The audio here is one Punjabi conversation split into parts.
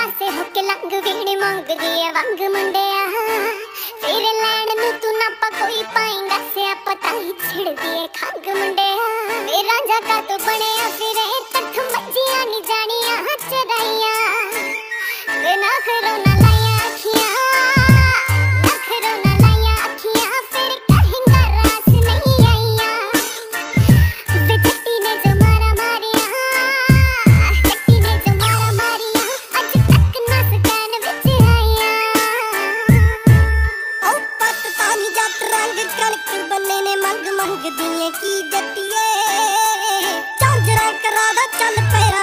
ਪਾਸੇ ਹੋ ਕੇ ਲੰਗ ਵੀਣੀ ਮੰਗਦੀ ਐ ਵੰਗ ਮੁੰਡਿਆ। ਫਿਰ ਲੈਣ ਨੂੰ ਤੂੰ ਨਾ ਪਾ ਕੋਈ ਪਾਏਂਗਾ ਸਿਆ ਪਤਾ ਹੀ ਛਿੜਦੀ ਐ ਖੰਗ ਮੁੰਡਿਆ। ਮੇਰਾ ਜਗਾ ਤੂੰ ਬਣਿਆ ਫਿਰੇ ਲੱਗਦੀ ਏ ਕੀ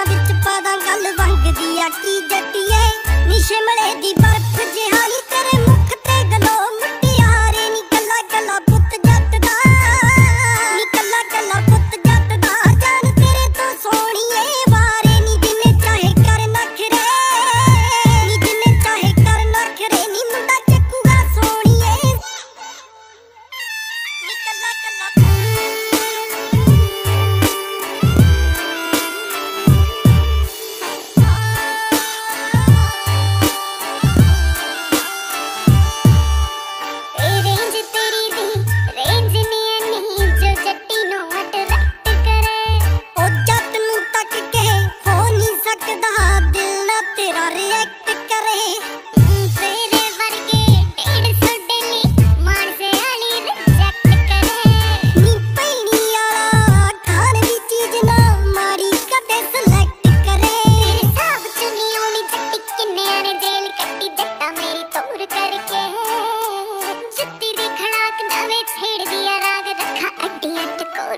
ਵਿੱਚ ਪਾਦਾ ਗੱਲ ਵੰਗਦੀ ਆ ਕੀ ਜੱਟੀਏ? ਦੀ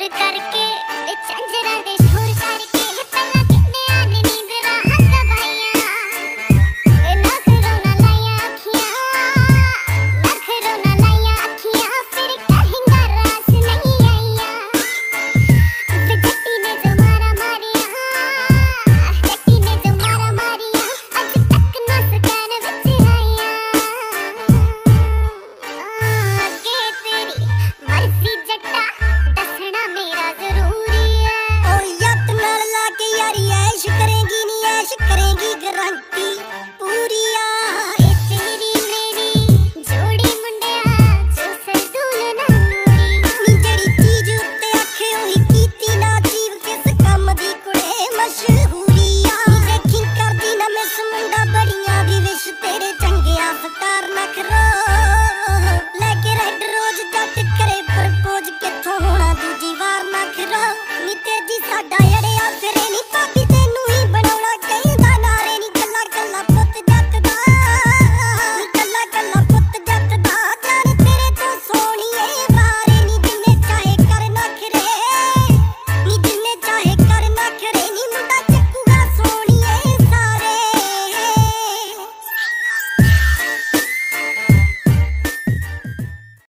loaded, gotta